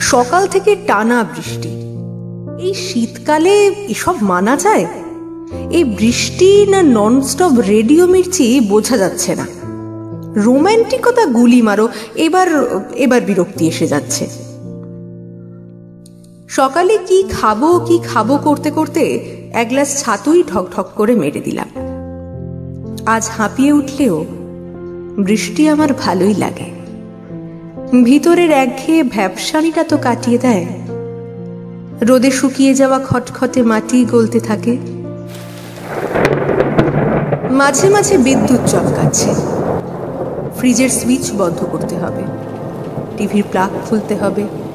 সকাল থেকে টানা বৃষ্টি। এই শীতকালে এসব মানা যায়? এই বৃষ্টি না ননস্টপ রেডিও মির্চি বোঝা যাচ্ছে না। রোম্যান্টিকতা গুলি মারো, এবার এবার বিরক্তি এসে যাচ্ছে। সকালে কি খাব কি খাব করতে করতে এক গ্লাস ছাতুই ঠক করে মেরে দিলাম। আজ হাঁপিয়ে উঠলেও বৃষ্টি আমার ভালোই লাগে। ভিতরের একঘেয়ে ভ্যাবসানিটা তো কাটিয়ে দেয়। রোদে শুকিয়ে যাওয়া খটখটে মাটি গলতে থাকে। মাঝে মাঝে বিদ্যুৎ চমকাচ্ছে। ফ্রিজের সুইচ বন্ধ করতে হবে। টিভির প্লাগ খুলতে হবে।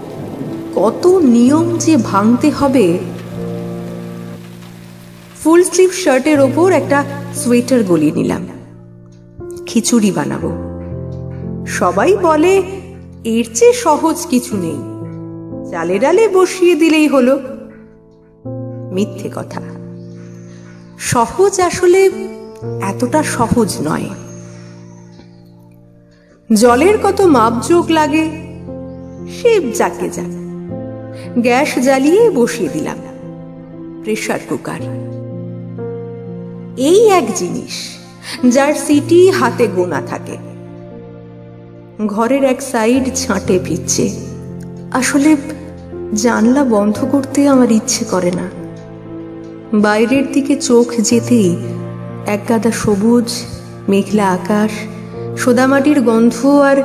কত নিয়ম যে ভাঙতে হবে। ফুল স্লিভ শার্টের ওপর একটা সোয়েটার গলিয়ে নিলাম। খিচুড়ি বানাবো। সবাই বলে, এর চেয়ে সহজ কিছু নেই। চালে ডালে বসিয়ে দিলেই হলো। মিথ্যে কথা। সহজ আসলে এতটা সহজ নয়। জলের কত মাপযোগ লাগে, সে যাকে যাক। গ্যাস জ্বালিয়ে বসিয়ে দিলাম। Pressure cooker. এই এক জিনিস যার সিটি হাতে গোনা থাকে। ঘরের এক সাইড ছাঁটে ভিজছে আসলে জানলা বন্ধ করতে আমার ইচ্ছে করে না। বাইরের দিকে চোখ যেতেই এক গাদা সবুজ, মেঘলা আকাশ, সোদামাটির গন্ধ আর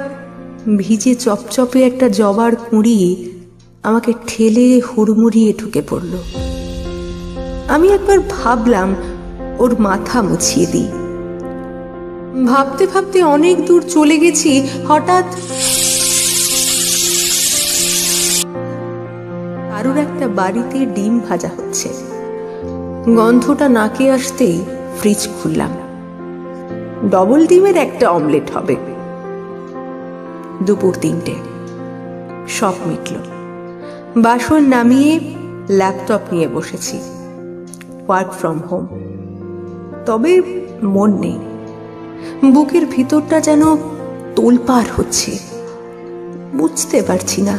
ভিজে চপচপে একটা জবার কুঁড়ি আমাকে ঠেলে হুড়মুড়িয়ে ঢুকে পড়ল। আমি একবার ভাবলাম, ওর মাথা মুছিয়ে দিই। ভাবতে ভাবতে অনেক দূর চলে গেছি, হঠাৎ কারোর একটা বাড়িতে ডিম ভাজা হচ্ছে। গন্ধটা নাকে আসতেই ফ্রিজ খুললাম। ডবল ডিমের একটা অমলেট হবে। দুপুর তিনটে। সব মিটল। বাসন নামিয়ে ল্যাপটপ নিয়ে বসেছি। ওয়ার্ক ফ্রম হোম তবে মন নেই। বুকের ভিতরটা যেন তোলপার হচ্ছে। বুঝতে পারছি না।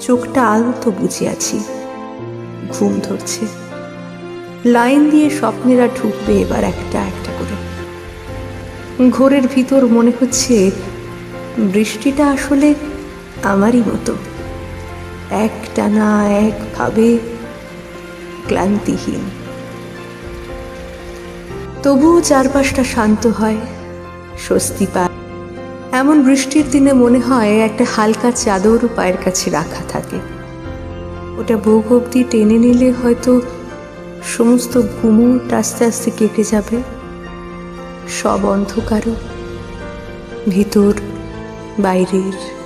চোখটা আলতো বুঝে আছি। ঘুম ধরছে। লাইন দিয়ে স্বপ্নেরা ঢুকবে এবার একটা একটা করে। ঘোরের ভিতর মনে হচ্ছে বৃষ্টিটা আসলে আমারই মতো। একটানা একভাবে ক্লান্তিহীন। তবুও চারপাশটা শান্ত হয়, স্বস্তি পায়। এমন বৃষ্টির দিনে মনে হয় একটা হালকা চাদর পায়ের কাছে রাখা থাকে। ওটা বুক অব্দি টেনে নিলে হয়তো সমস্ত ঘুমুট আস্তে আস্তে কেটে যাবে। সব অন্ধকারও, ভিতর, বাইরের।